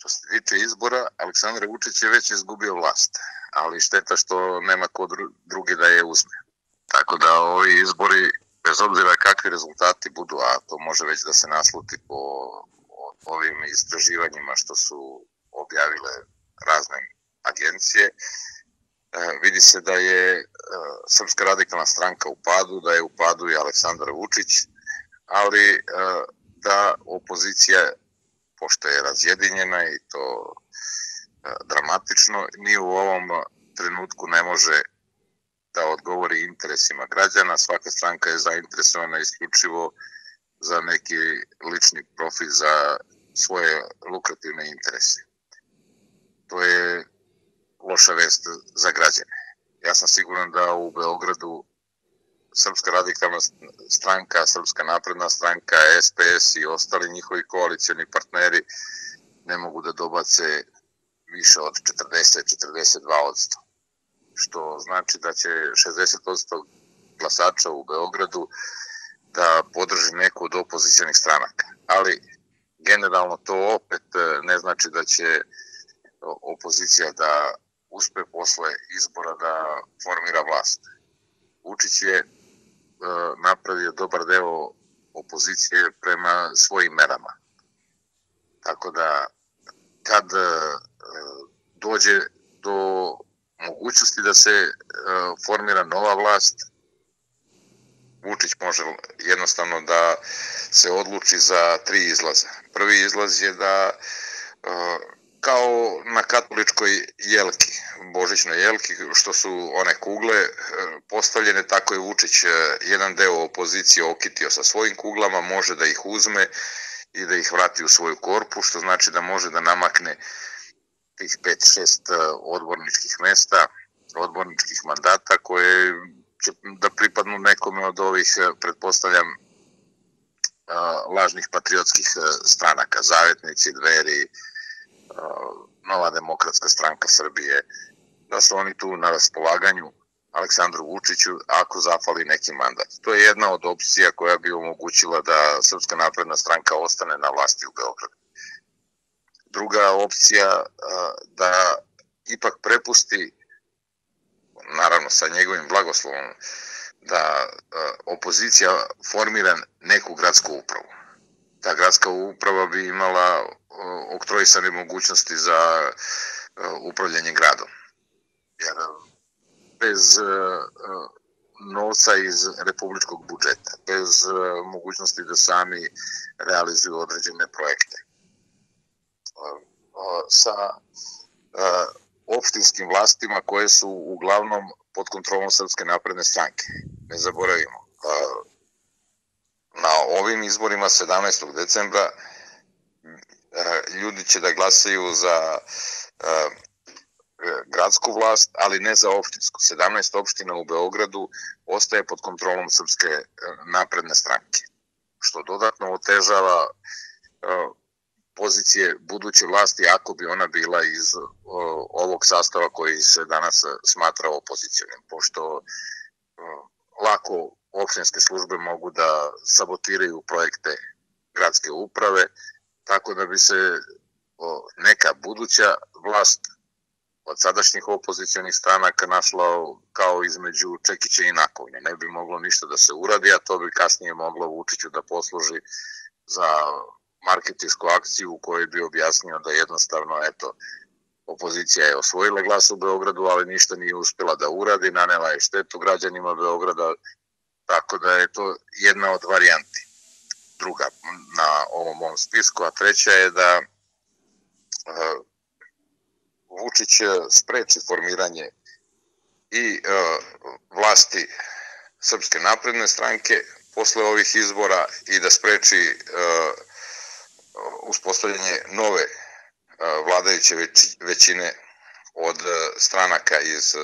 Što se tiče izbora, Aleksandar Vučić je već izgubio vlast, ali šteta što nema ko drugi da je uzme. Tako da ovi izbori, bez obzira kakvi rezultati budu, a to može već da se nasluti po ovim istraživanjima što su objavile razne agencije, e, vidi se da je e, Srpska radikalna stranka u padu, da je u padu i Aleksandar Vučić, ali e, da opozicija, pošto je razjedinjena i to dramatično, ni u ovom trenutku ne može da odgovori interesima građana. Svaka stranka je zainteresovana isključivo za neki lični profil za svoje lukrativne interese. To je loša vest za građane. Ja sam siguran da u Beogradu Srpska radikalna stranka, Srpska napredna stranka, SPS i ostali njihovi koalicioni partneri ne mogu da dobace više od 40-42 odsto. Što znači da će 60% glasača u Beogradu da podrži neku od opozicijalnih stranaka. Ali generalno to opet e, ne znači da će opozicija da uspe posle izbora da formira vlast. Vučić je napravio dobar deo opozicije prema svojim merama. Tako da kad dođe do mogućnosti da se formira nova vlast, Vučić može jednostavno da se odluči za tri izlaza. Prvi izlaz je da kao na katoličkoj jelki, božićnoj jelki, što su one kugle postavljene, tako je Vučić jedan deo opozicije okitio sa svojim kuglama, može da ih uzme i da ih vrati u svoju korpu, što znači da može da namakne tih 5-6 odborničkih mesta, odborničkih mandata koje će da pripadnu nekome od ovih, e, pretpostavljam, e, lažnih patriotskih e, stranaka, zavetnici, dveri, Nova demokratska stranka Srbije, da su oni tu na raspolaganju Aleksandru Vučiću ako zafali neki mandat. To je jedna od opcija koja bi omogućila da Srpska napredna stranka ostane na vlasti u Beogradu. Druga opcija da ipak prepusti naravno sa njegovim blagoslovom, da opozicija formira neku gradsku upravu. Ta gradska uprava bi imala oktrojisane mogućnosti za upravljanje gradom. Jer bez novca iz republičkog budžeta, bez mogućnosti da sami realizuju određene projekte. Sa opštinskim vlastima koje su uglavnom pod kontrolom Srpske napredne stranke. Ne zaboravimo. Na ovim izborima 17. decembra ljudi će da glasaju za gradsku vlast, ali ne za opštinsku. 17 opština u Beogradu ostaje pod kontrolom Srpske napredne stranke, što dodatno otežava pozicije buduće vlasti ako bi ona bila iz ovog sastava koji se danas smatra opozicijom, pošto lako opštinske službe mogu da sabotiraju projekte gradske uprave, tako da bi se neka buduća vlast od sadašnjih opozicijonih stranaka našla kao između Čekića i Nakovnja. Ne bi moglo ništa da se uradi, a to bi kasnije moglo Vučiću da posluži za marketinsku akciju u kojoj bi objasnio da jednostavno, eto, opozicija je osvojila glas u Beogradu, ali ništa nije uspela da uradi, nanela je štetu građanima Beograda, tako da je to jedna od varijanti. Druga na ovom mom spisku, a treća je da uh, Vučić spreči formiranje i uh, vlasti Srpske napredne stranke posle ovih izbora i da spreči uh, uspostavljanje nove vladajuće većine od stranaka iz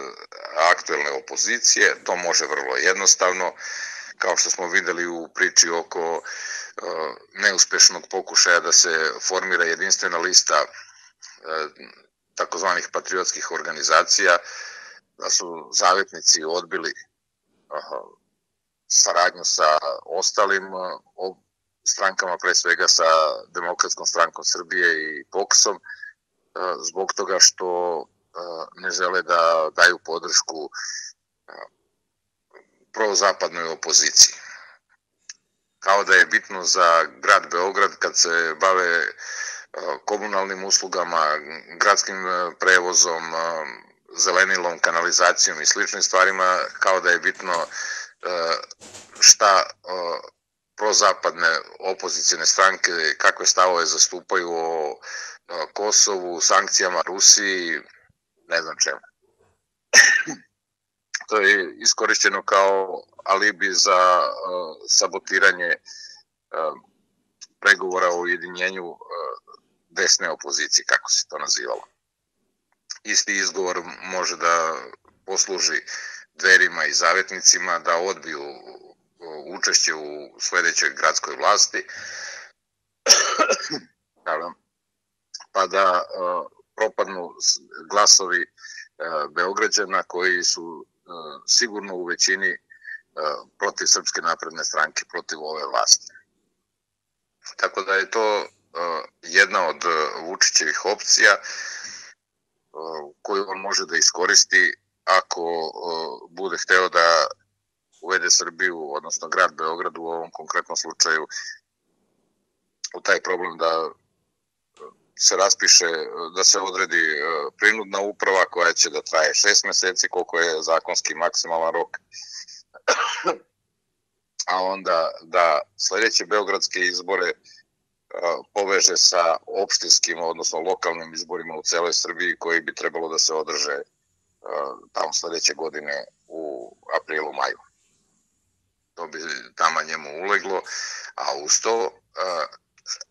aktuelne opozicije, to može vrlo jednostavno, kao što smo videli u priči oko neuspešnog pokušaja da se formira jedinstvena lista takozvanih patriotskih organizacija, da su zavetnici odbili saradnju sa ostalim strankama, pre svega sa Demokratskom strankom Srbije i POKS-om, zbog toga što ne žele da daju podršku prozapadnoj opoziciji. Kao da je bitno za grad Beograd kad se bave komunalnim uslugama, gradskim prevozom, zelenilom, kanalizacijom i sličnim stvarima, kao da je bitno šta prozapadne opozicijne stranke, kakve stavove zastupaju o Kosovu, sankcijama Rusiji, ne znam čemu. to je iskorišćeno kao alibi za uh, sabotiranje uh, pregovora o ujedinjenju uh, desne opozicije, kako se to nazivalo. Isti izgovor može da posluži dverima i zavetnicima da odbiju učešće u sledećoj gradskoj vlasti, pa da propadnu glasovi Beograđana koji su sigurno u većini protiv Srpske napredne stranke, protiv ove vlasti. Tako da je to jedna od Vučićevih opcija koju on može da iskoristi ako bude hteo da uvede Srbiju, odnosno grad Beograd u ovom konkretnom slučaju u taj problem da se raspiše, da se odredi e, prinudna uprava koja će da traje šest meseci, koliko je zakonski maksimalan rok, a onda da sledeće beogradske izbore e, poveže sa opštinskim, odnosno lokalnim izborima u celoj Srbiji koji bi trebalo da se održe e, tamo sledeće godine u aprilu, maju. To bi tamo njemu uleglo, a uz to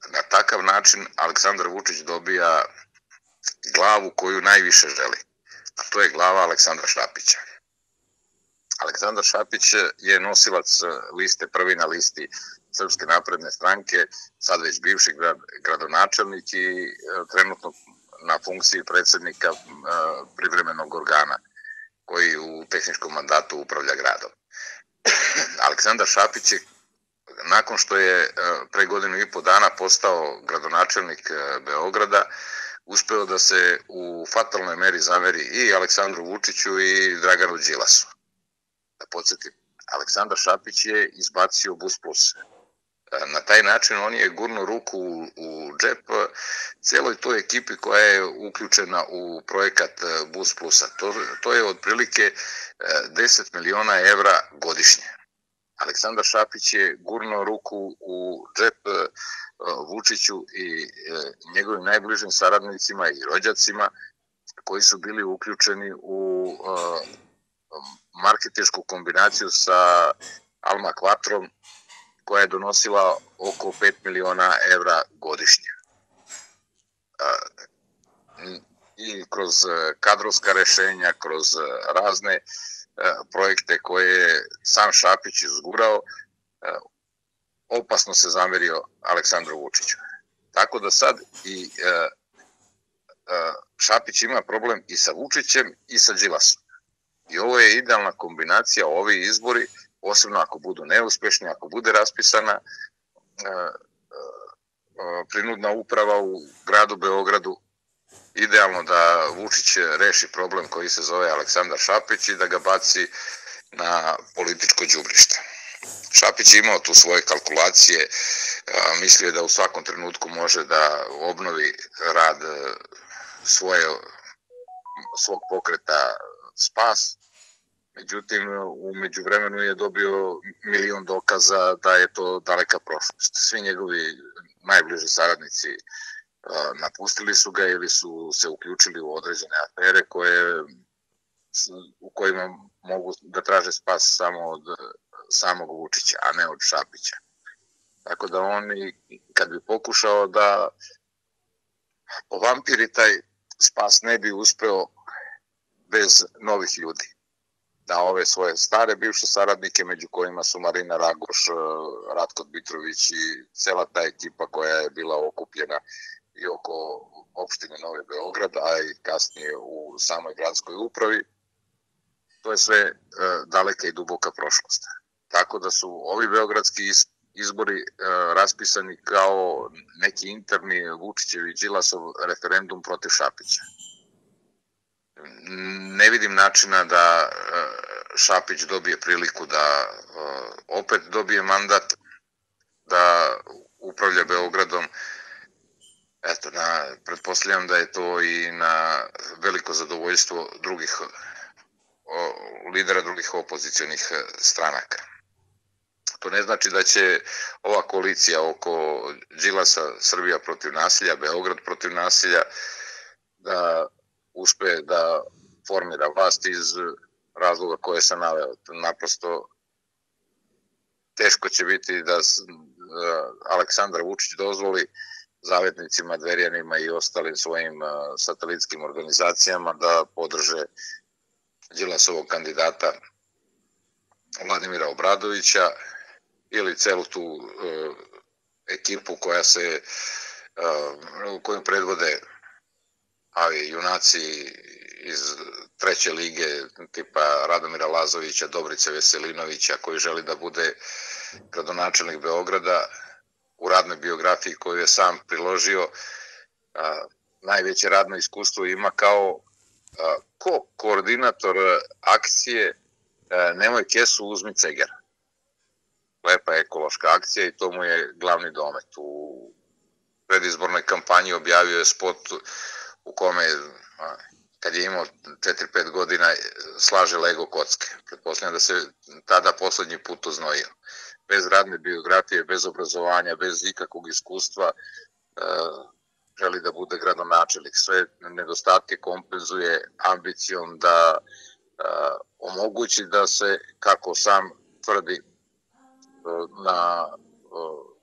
na takav način Aleksandar Vučić dobija glavu koju najviše želi, a to je glava Aleksandra Šapića. Aleksandar Šapić je nosilac liste, prvi na listi Srpske napredne stranke, sad već bivši grad, gradonačelnik i e, trenutno na funkciji predsednika e, privremenog organa koji u tehničkom mandatu upravlja gradom. Aleksandar Šapić je nakon što je e, pre godinu i po dana postao gradonačelnik e, Beograda, uspeo da se u fatalnoj meri zameri i Aleksandru Vučiću i Draganu Đilasu. Da podsjetim, Aleksandar Šapić je izbacio Bus Plus. E, na taj način on je gurno ruku u, u džep celoj toj ekipi koja je uključena u projekat Bus Plusa. To, to je otprilike 10 miliona evra godišnje. Aleksandar Šapić je gurno ruku u džep e, Vučiću i e, njegovim najbližim saradnicima i rođacima koji su bili uključeni u e, marketičku kombinaciju sa Alma Quattrom koja je donosila oko 5 miliona evra godišnje. I kroz kadrovska rešenja, kroz razne uh, E, projekte koje je sam Šapić izgurao, e, opasno se zamerio Aleksandru Vučiću. Tako da sad i e, Šapić ima problem i sa Vučićem i sa Đilasom. I ovo je idealna kombinacija, ovi izbori, posebno ako budu neuspešni, ako bude raspisana prinudna uprava u gradu Beogradu, idealno da Vučić reši problem koji se zove Aleksandar Šapić i da ga baci na političko đubrište. Šapić je imao tu svoje kalkulacije, mislio je da u svakom trenutku može da obnovi rad e, svoje, svog pokreta Spas, međutim u međuvremenu je dobio milion dokaza da je to daleka prošlost. Svi njegovi najbliži saradnici napustili su ga ili su se uključili u određene afere koje u kojima mogu da traže spas samo od samog Vučića, a ne od Šapića. Tako da on kad bi pokušao da ovampiri taj spas ne bi uspeo bez novih ljudi. Da ove svoje stare bivše saradnike, među kojima su Marina Ragoš, Ratko Dmitrović i cela ta ekipa koja je bila okupljena i oko opštine Nove Beograd, a i kasnije u samoj gradskoj upravi. To je sve e, daleka i duboka prošlost. Tako da su ovi beogradski izbori e, raspisani kao neki interni Vučićev i Đilasov referendum protiv Šapića. Ne vidim načina da e, Šapić dobije priliku da opet dobije mandat, da upravlja Beogradom. Eto, na, pretpostavljam da je to i na veliko zadovoljstvo drugih o, lidera drugih opozicijonih stranaka. To ne znači da će ova koalicija oko Đilasa Srbija protiv nasilja, Beograd protiv nasilja, da uspe da formira vlast iz razloga koje sam naveo. Naprosto teško će biti da Aleksandar Vučić dozvoli zavetnicima, dverjanima i ostalim svojim satelitskim organizacijama da podrže Đilasovog kandidata Vladimira Obradovića ili celu tu uh, ekipu koja se uh, kojom predvode ali junaci iz treće lige tipa Radomira Lazovića, Dobrice Veselinovića koji želi da bude gradonačelnik Beograda u radnoj biografiji koju je sam priložio najveće radno iskustvo ima kao ko koordinator akcije Nemoj kesu, uzmi cegera lepa ekološka akcija i to mu je glavni domet. U predizbornoj kampanji objavio je spot u kome kad je imao 4-5 godina slaže Lego kocke. Pretpostavljam da se tada poslednji put oznojio. Bez radne biografije, bez obrazovanja, bez ikakvog iskustva, želi da bude gradonačelik. Sve nedostatke kompenzuje ambicijom da omogući da se, kako sam tvrdi, na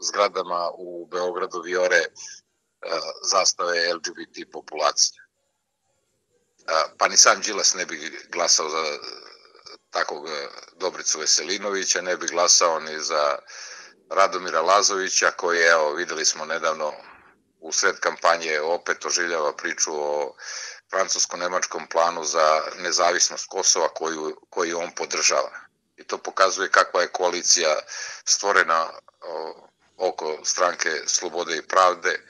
zgradama u Beogradu viore e, zastave LGBT populacije. Pa ni sam Đilas ne bi glasao za takvog e, Dobricu Veselinovića, ne bi glasao ni za Radomira Lazovića, koji, evo, videli smo nedavno u sred kampanje opet oživljava priču o francusko-nemačkom planu za nezavisnost Kosova koju, koju on podržava. I to pokazuje kakva je koalicija stvorena oko stranke Slobode i Pravde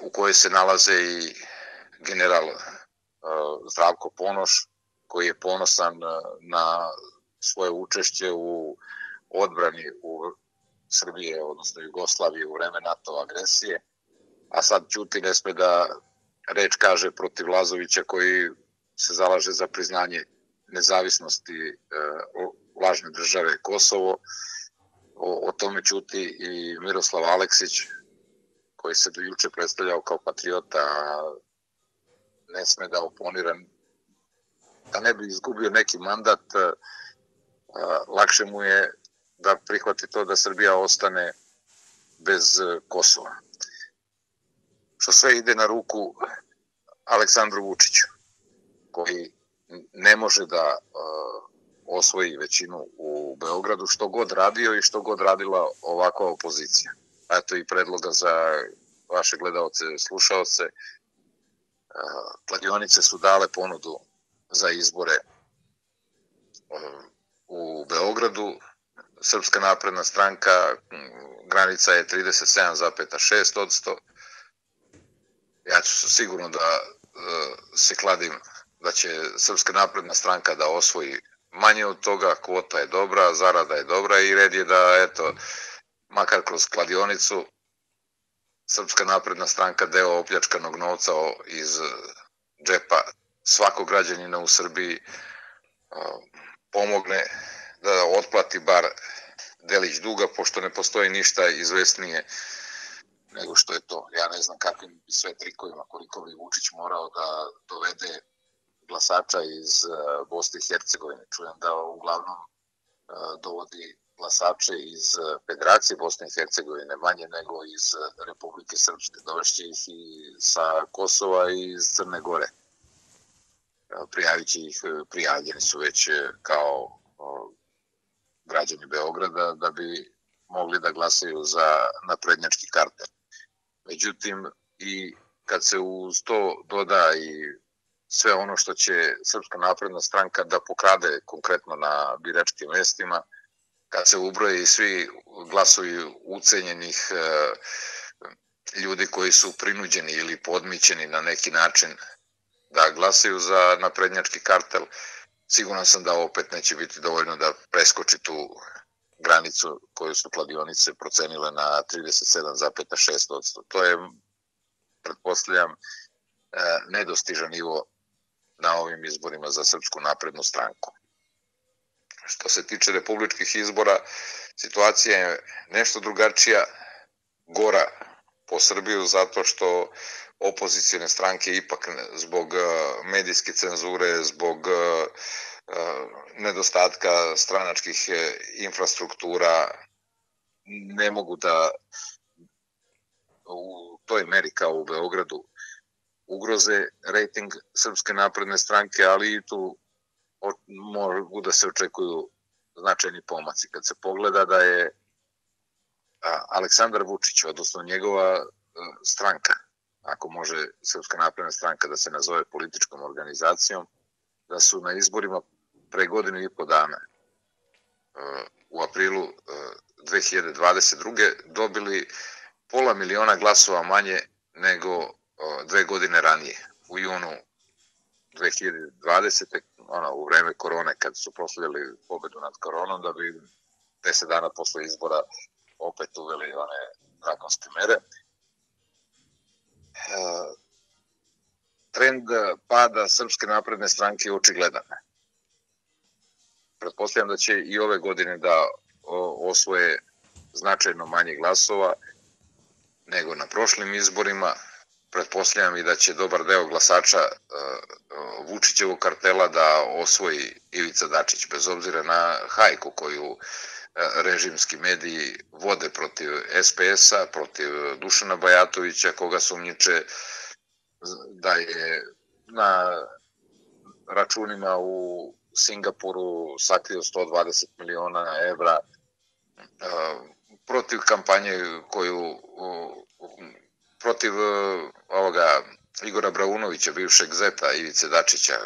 u kojoj se nalaze i general Zdravko Ponoš koji je ponosan na svoje učešće u odbrani u Srbije, odnosno Jugoslavije u vreme NATO agresije, a sad Ćuti ne sme da reč kaže protiv Lazovića koji se zalaže za priznanje nezavisnosti e, lažne države Kosovo. O, o tome čuti i Miroslav Aleksić, koji se do juče predstavljao kao patriota, ne sme da oponira, da ne bi izgubio neki mandat, a, lakše mu je da prihvati to da Srbija ostane bez Kosova. Što sve ide na ruku Aleksandru Vučiću, koji ne može da osvoji većinu u Beogradu, što god radio i što god radila ovakva opozicija. Eto i predloga za vaše gledalce, slušaoce. Uh, kladionice su dale ponudu za izbore u Beogradu. Srpska napredna stranka, granica je 37,6 odsto. Ja ću sigurno da se kladim da će Srpska napredna stranka da osvoji manje od toga, kvota je dobra, zarada je dobra i red je da, eto, makar kroz kladionicu, Srpska napredna stranka deo opljačkanog novca iz džepa svakog građanina u Srbiji pomogne da otplati bar delić duga, pošto ne postoji ništa izvesnije nego što je to. Ja ne znam kakvim sve trikovima, koliko bi Vučić morao da dovede glasača iz Bosne i Hercegovine. Čujem da uglavnom dovodi glasače iz Federacije Bosne i Hercegovine, manje nego iz Republike Srpske. Dovešće ih i sa Kosova i iz Crne Gore. Prijavit će ih, prijavljeni su već kao građani Beograda da bi mogli da glasaju za naprednjački kartel. Međutim, i kad se uz to doda i sve ono što će Srpska napredna stranka da pokrade konkretno na biračkim mestima, kad se ubroje svi glasovi ucenjenih e, ljudi koji su prinuđeni ili podmićeni na neki način da glasaju za naprednjački kartel, siguran sam da opet neće biti dovoljno da preskoči tu granicu koju su kladionice procenile na 37,6%. To je, pretpostavljam, e, nedostižan nivo na ovim izborima za Srpsku naprednu stranku. Što se tiče republičkih izbora, situacija je nešto drugačija, gora po Srbiju zato što opozicijne stranke ipak zbog e, medijske cenzure, zbog e, nedostatka stranačkih e, infrastruktura ne mogu da u toj meri kao u Beogradu ugroze rejting Srpske napredne stranke, ali i tu mogu da se očekuju značajni pomaci. Kad se pogleda da je Aleksandar Vučić, odnosno njegova stranka, ako može Srpska napredna stranka da se nazove političkom organizacijom, da su na izborima pre godinu i po dana u aprilu 2022. dobili pola miliona glasova manje nego dve godine ranije, u junu 2020. Ono, u vreme korone, kad su proslavljali pobedu nad koronom, da bi deset dana posle izbora opet uveli one zakonske mere. Trend pada Srpske napredne stranke je očigledan pretpostavljam da će i ove godine da osvoje značajno manje glasova nego na prošlim izborima. Pretpostavljam i da će dobar deo glasača e, Vučićevog kartela da osvoji Ivica Dačić, bez obzira na hajku koju e, režimski mediji vode protiv SPS-a, protiv Dušana Bajatovića, koga sumnjiče da je na računima u Singapuru sakrio 120 miliona evra protiv kampanje koju protiv ovoga Igora Braunovića, bivšeg zeta Ivice Dačića,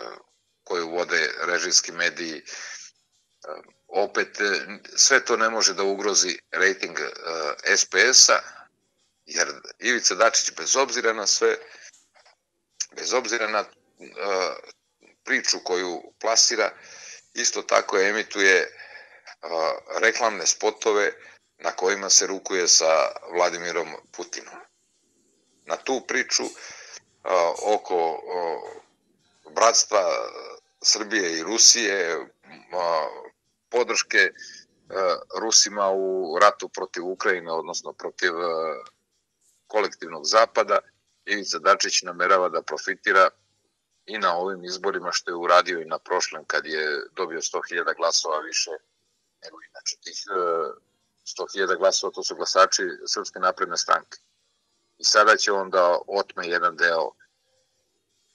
koju vode režimski mediji, opet sve to ne može da ugrozi rejting SPS-a, jer Ivica Dačić bez obzira na sve, bez obzira na priču koju plasira, isto tako emituje reklamne spotove na kojima se rukuje sa Vladimirom Putinom. Na tu priču oko bratstva Srbije i Rusije, podrške Rusima u ratu protiv Ukrajine, odnosno protiv kolektivnog zapada, Ivica Dačić namerava da profitira i na ovim izborima što je uradio i na prošlem kad je dobio 100.000 glasova više nego inače. Tih 100.000 e, glasova to su glasači Srpske napredne stranke. I sada će on da otme jedan deo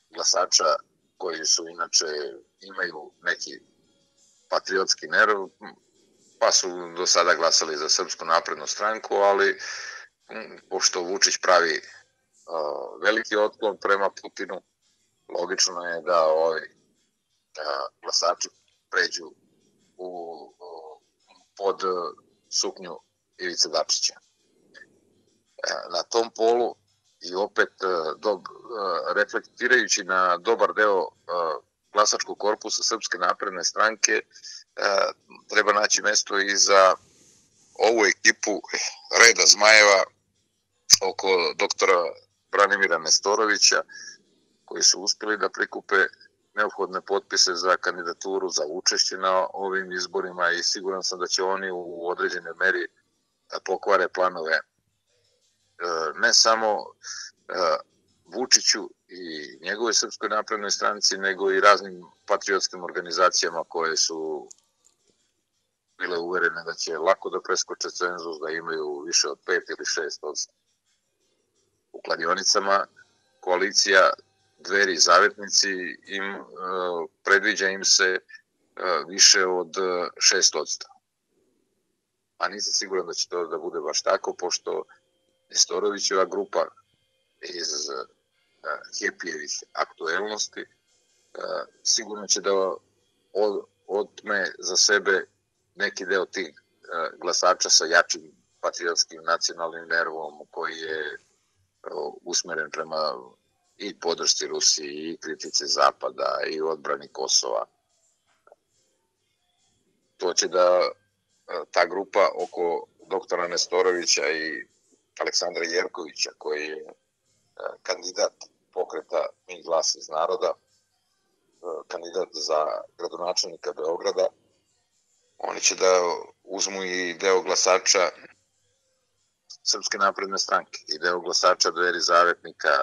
glasača koji su inače imaju neki patriotski nerv, pa su do sada glasali za Srpsku naprednu stranku, ali pošto Vučić pravi veliki otklon prema Putinu, logično je da ovi da glasači pređu u, u, pod suknju Ivice Dačića. E, na tom polu i opet e, dob, e, reflektirajući na dobar deo glasačkog korpusa Srpske napredne stranke treba naći mesto i za ovu ekipu Reda Zmajeva oko doktora Branimira Nestorovića koji su uspeli da prikupe neophodne potpise za kandidaturu, za učešće na ovim izborima i siguran sam da će oni u određenoj meri da pokvare planove e, ne samo e, Vučiću i njegove Srpskoj naprednoj stranci, nego i raznim patriotskim organizacijama koje su bile uverene da će lako da preskoče cenzus, da imaju više od 5 ili 6 od u kladionicama. Koalicija dveri zavetnici im e, predviđa im se e, više od 6%. A nisam siguran da će to da bude baš tako, pošto Nestorovićeva grupa iz Hepijevih aktuelnosti sigurno će da otme za sebe neki deo tih glasača sa jačim patriotskim nacionalnim nervom koji je usmeren prema i podršci Rusiji i kritice Zapada i odbrani Kosova. To će da ta grupa oko doktora Nestorovića i Aleksandra Jerkovića koji je kandidat pokreta Mi glas iz naroda, kandidat za gradonačelnika Beograda, oni će da uzmu i deo glasača Srpske napredne stranke i deo glasača dveri zavetnika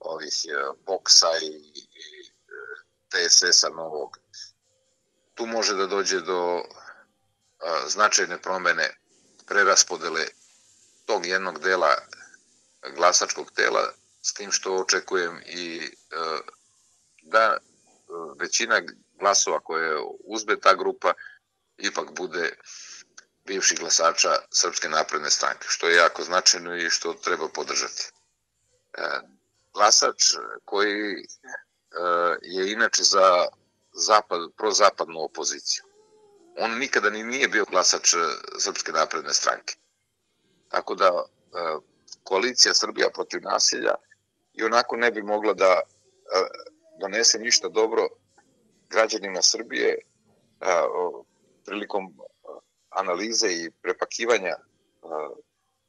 ovih Boksa i, i TSS-a novog. Tu može da dođe do značajne promene preraspodele tog jednog dela glasačkog tela s tim što očekujem i a, da većina glasova koje uzbe ta grupa ipak bude bivših glasača Srpske napredne stranke, što je jako značajno i što treba podržati. E, glasač koji e, je inače za zapad, prozapadnu opoziciju. On nikada ni nije bio glasač Srpske napredne stranke. Tako da e, koalicija Srbija protiv nasilja i onako ne bi mogla da donese ništa dobro građanima Srbije prilikom analize i prepakivanja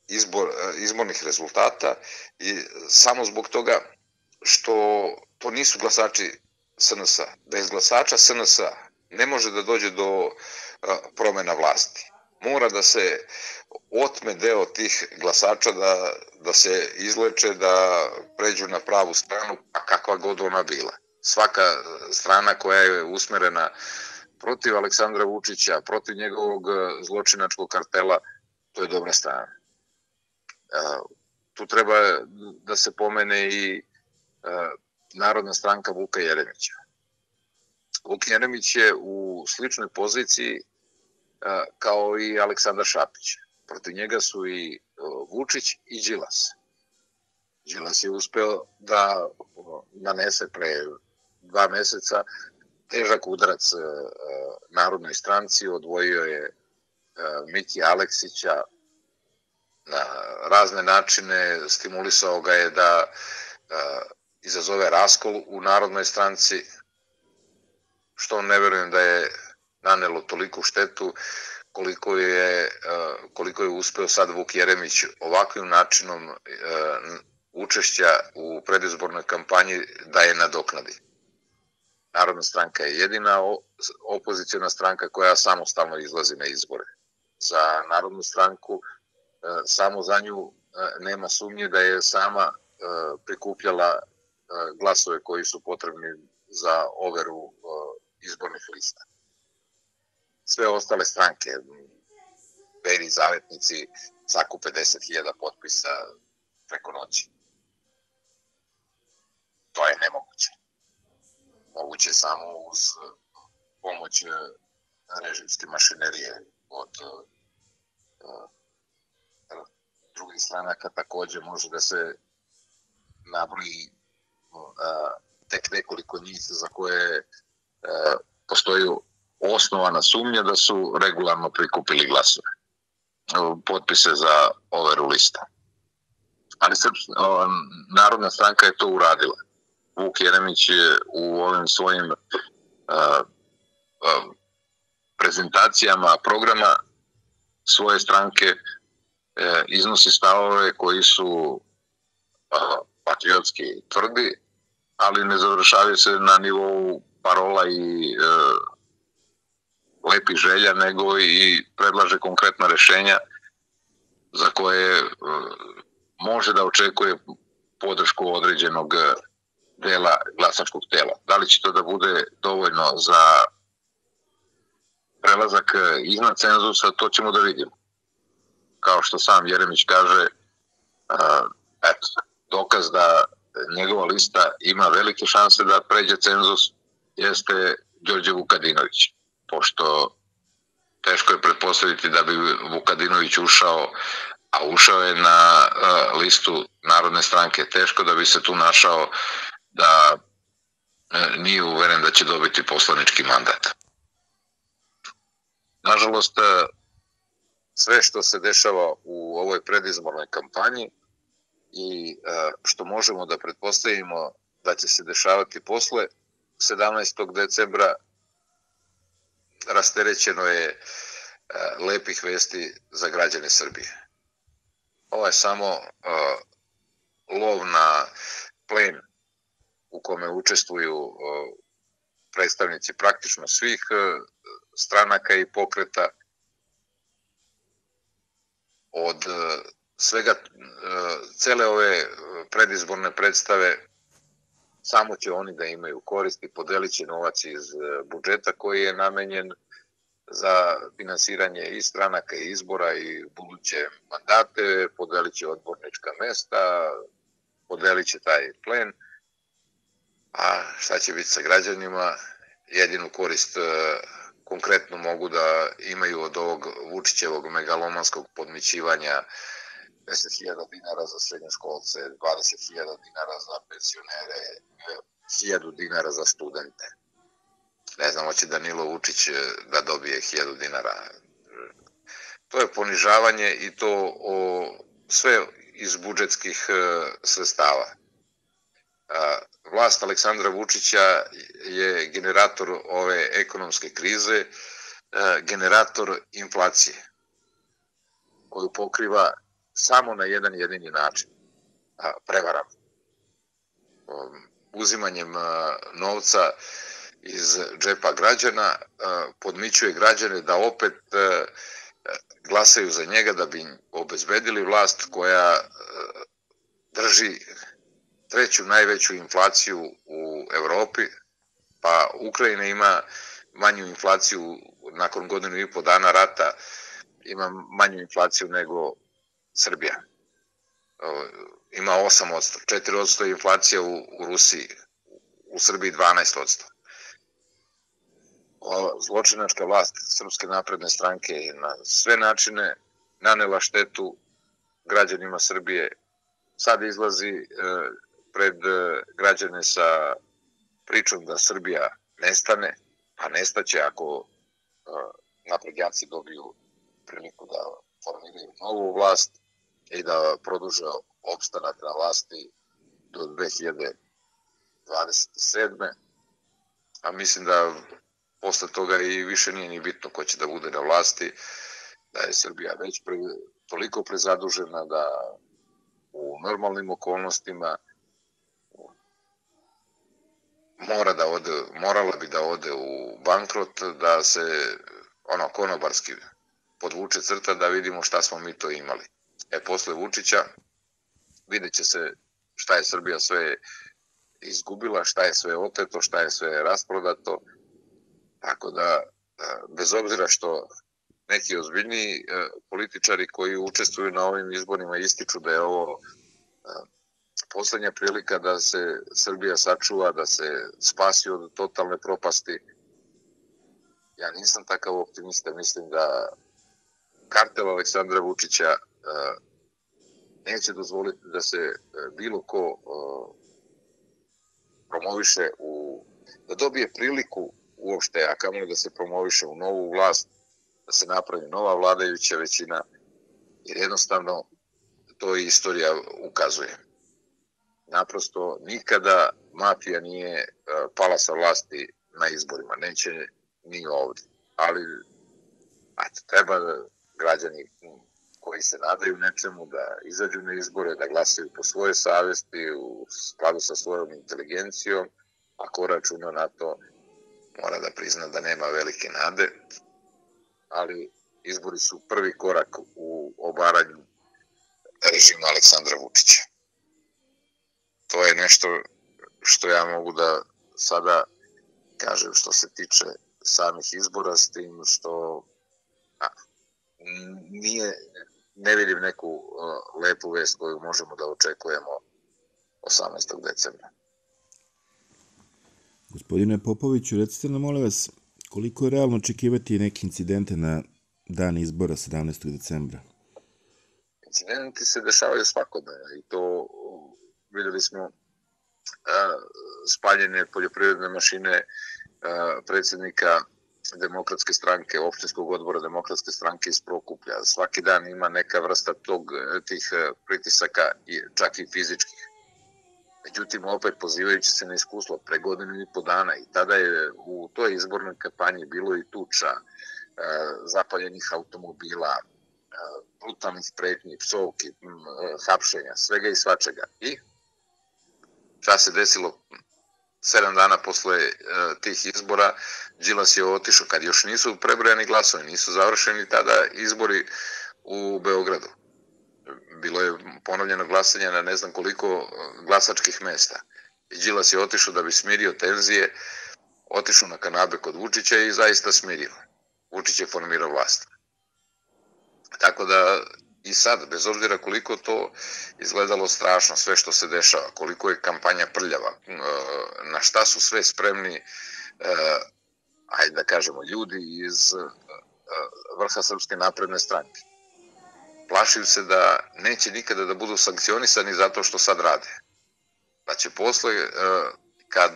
izbor, izbornih rezultata i samo zbog toga što to nisu glasači SNS. Bez glasača SNS ne može da dođe do promena vlasti. Mora da se otme deo tih glasača da, da se izleče, da pređu na pravu stranu, a kakva god ona bila. Svaka strana koja je usmerena protiv Aleksandra Vučića, protiv njegovog e, zločinačkog kartela, to je dobra strana. E, tu treba da se pomene i e, Narodna stranka Vuka Jeremića. Vuk Jeremić je u sličnoj poziciji kao i Aleksandar Šapić. Protiv njega su i Vučić i Đilas. Đilas je uspeo da nanese pre dva meseca težak udarac e, e, Narodnoj stranci, odvojio je e, Miki Aleksića na razne načine, stimulisao ga je da izazove raskol u Narodnoj stranci, što ne verujem da je nanelo toliku štetu koliko je, koliko je uspeo sad Vuk Jeremić ovakvim načinom učešća u predizbornoj kampanji da je nadoknadi. Narodna stranka je jedina opozicijona stranka koja samostalno izlazi na izbore. Za Narodnu stranku e, samo za nju e, nema sumnje da je sama e, prikupljala glasove koji su potrebni za overu izbornih lista. Sve ostale stranke, veri zavetnici, sakupe 10.000 potpisa preko noći. To je nemoguće moguće samo uz pomoć eh, režimske mašinerije od uh, drugih stranaka takođe može da se nabroji tek nekoliko njih za koje postoji osnovana sumnja da su regularno prikupili glasove, potpise za overu lista. Ali Srpska, Narodna stranka je to uradila. Vuk Jeremić je u ovim svojim a, a, prezentacijama programa svoje stranke e, iznosi stavove koji su a, patriotski tvrdi, ali ne završavaju se na nivou parola i e, lepih želja, nego i predlaže konkretna rešenja za koje e, može da očekuje podršku određenog dela glasačkog tela. Da li će to da bude dovoljno za prelazak e, iznad cenzusa, to ćemo da vidimo. Kao što sam Jeremić kaže, eto, dokaz da njegova lista ima velike šanse da pređe cenzus jeste Đorđe Vukadinović, pošto teško je pretpostaviti da bi Vukadinović ušao, a ušao je na uh, listu Narodne stranke, teško da bi se tu našao da e, nije uveren da će dobiti poslanički mandat. Nažalost, e, sve što se dešava u ovoj predizbornoj kampanji i što možemo da pretpostavimo da će se dešavati posle 17. decembra rasterećeno je lepih vesti za građane Srbije. Ovo je samo lov na plen u kome učestvuju predstavnici praktično svih stranaka i pokreta od svega cele ove predizborne predstave samo će oni da imaju koristi, podelit će novac iz budžeta koji je namenjen za finansiranje i stranaka i izbora i buduće mandate, podelit će odbornička mesta, podelit će taj plen, a šta će biti sa građanima, jedinu korist konkretno mogu da imaju od ovog Vučićevog megalomanskog podmićivanja 10.000 dinara za srednjoškolce, 20.000 dinara za pensionere, 1000 dinara za studente. Ne znam, hoće Danilo Vučić da dobije 1000 dinara. To je ponižavanje i to o, sve iz budžetskih sredstava. Vlast Aleksandra Vučića je generator ove ekonomske krize, generator inflacije koju pokriva samo na jedan jedini način, prevaram. Uzimanjem novca iz džepa građana podmićuje građane da opet glasaju za njega da bi obezbedili vlast koja drži treću najveću inflaciju u Evropi, pa Ukrajina ima manju inflaciju nakon godinu i po dana rata, ima manju inflaciju nego Srbija. Ima 8%, 4% inflacija u, u Rusiji, u Srbiji 12%. Zločinačka vlast Srpske napredne stranke je na sve načine nanela štetu građanima Srbije. Sad izlazi pred građane sa pričom da Srbija nestane, a nestaće ako naprednjaci dobiju priliku da formiraju novu vlast i da produže opstanak na vlasti do 2027. A mislim da posle toga i više nije ni bitno ko će da bude na vlasti, da je Srbija već pre, toliko prezadužena da u normalnim okolnostima mora da ode, morala bi da ode u bankrot, da se ono konobarski podvuče crta da vidimo šta smo mi to imali. E, posle Vučića vidjet će se šta je Srbija sve izgubila, šta je sve oteto, šta je sve rasprodato. Tako da, bez obzira što neki ozbiljniji političari koji učestvuju na ovim izborima ističu da je ovo poslednja prilika da se Srbija sačuva, da se spasi od totalne propasti. Ja nisam takav optimista, mislim da kartel Aleksandra Vučića neće dozvoliti da se bilo ko promoviše u, da dobije priliku uopšte, a kamo da se promoviše u novu vlast, da se napravi nova vladajuća većina, jer jednostavno to i istorija ukazuje naprosto nikada mafija nije pala sa vlasti na izborima, neće ni ovde. Ali eto, treba građani koji se nadaju nečemu da izađu na izbore, da glasaju po svoje savesti, u skladu sa svojom inteligencijom, ako računa na to, mora da prizna da nema velike nade, ali izbori su prvi korak u obaranju režima Aleksandra Vučića. To je nešto što ja mogu da sada kažem što se tiče samih izbora s tim što a, nije ne vidim neku uh, lepu vest koju možemo da očekujemo 18. decembra. Gospodine Popoviću, recite nam, molim vas, koliko je realno očekivati neke incidente na dan izbora 17. decembra? Incidenti se dešavaju svakodnevno i to videli smo spaljene poljoprivredne mašine predsednika demokratske stranke, opštinskog odbora demokratske stranke iz Prokuplja. Svaki dan ima neka vrsta tog, tih pritisaka, čak i fizičkih. Međutim, opet pozivajući se na iskustvo pre godinu i po dana i tada je u toj izbornoj kampanji bilo i tuča, zapaljenih automobila, brutalnih pretnji, psovki, hapšenja, svega i svačega. I šta se desilo sedam dana posle e, tih izbora, Đilas je otišao, kad još nisu prebrojani glasovi, nisu završeni tada izbori u Beogradu. Bilo je ponovljeno glasanje na ne znam koliko e, glasačkih mesta. I Đilas je otišao da bi smirio tenzije, otišao na kanabe kod Vučića i zaista smirio. Vučić je formirao vlast. Tako da i sad, bez obzira koliko to izgledalo strašno, sve što se dešava, koliko je kampanja prljava, e, na šta su sve spremni, e, ajde da kažemo, ljudi iz e, vrha Srpske napredne stranke. Plašim se da neće nikada da budu sankcionisani zato što sad rade. Da će posle, kad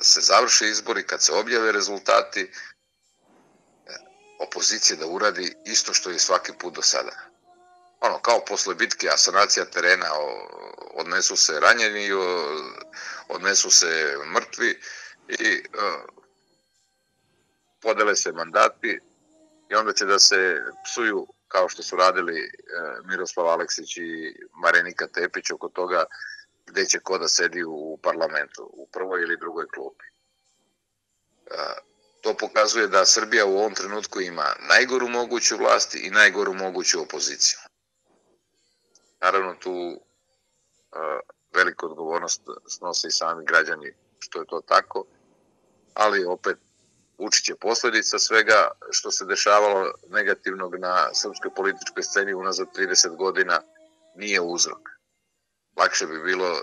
se završe izbori, kad se objave rezultati, opozicije da uradi isto što je svaki put do sada. Ono, kao posle bitke, asanacija terena, odnesu se ranjeni, odnesu se mrtvi i podele se mandati i onda će da se psuju kao što su radili e, Miroslav Aleksić i Marenika Tepić oko toga gde će ko da sedi u parlamentu, u prvoj ili drugoj klupi. To pokazuje da Srbija u ovom trenutku ima najgoru moguću vlast i najgoru moguću opoziciju. Naravno tu uh, veliku odgovornost snose i sami građani što je to tako, ali opet Vučić je posledica svega što se dešavalo negativnog na srpskoj političkoj sceni unazad 30 godina nije uzrok. Lakše bi bilo uh,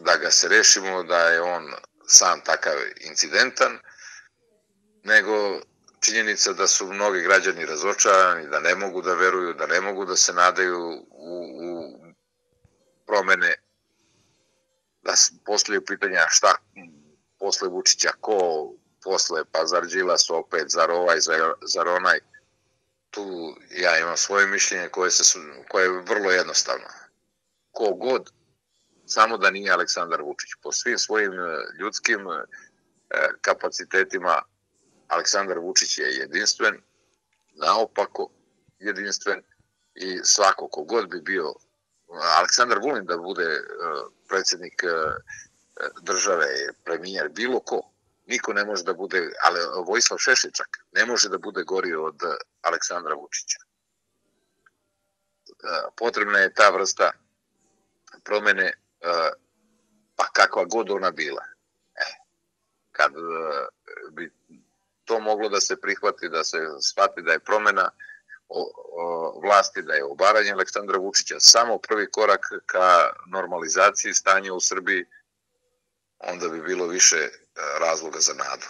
da ga se rešimo, da je on sam takav incidentan, nego činjenica da su mnogi građani razočarani, da ne mogu da veruju, da ne mogu da se nadaju u, u promene, da postavljaju pitanja šta posle Vučića, ko posle, pa zar Đilas opet, zar ovaj, zar, zar onaj. Tu ja imam svoje mišljenje koje, se, koje je vrlo jednostavno. Ko god, samo da nije Aleksandar Vučić. Po svim svojim ljudskim eh, kapacitetima Aleksandar Vučić je jedinstven, naopako jedinstven i svako kogod bi bio Aleksandar Vulin da bude e, predsednik e, države, premijer, bilo ko, niko ne može da bude, ali Vojislav Šešičak ne može da bude gori od Aleksandra Vučića. E, potrebna je ta vrsta promene, pa kakva god ona bila. Kad bi to moglo da se prihvati, da se shvati da je promena o, o, vlasti, da je obaranje Aleksandra Vučića samo prvi korak ka normalizaciji stanja u Srbiji, onda bi bilo više e, razloga za nadu.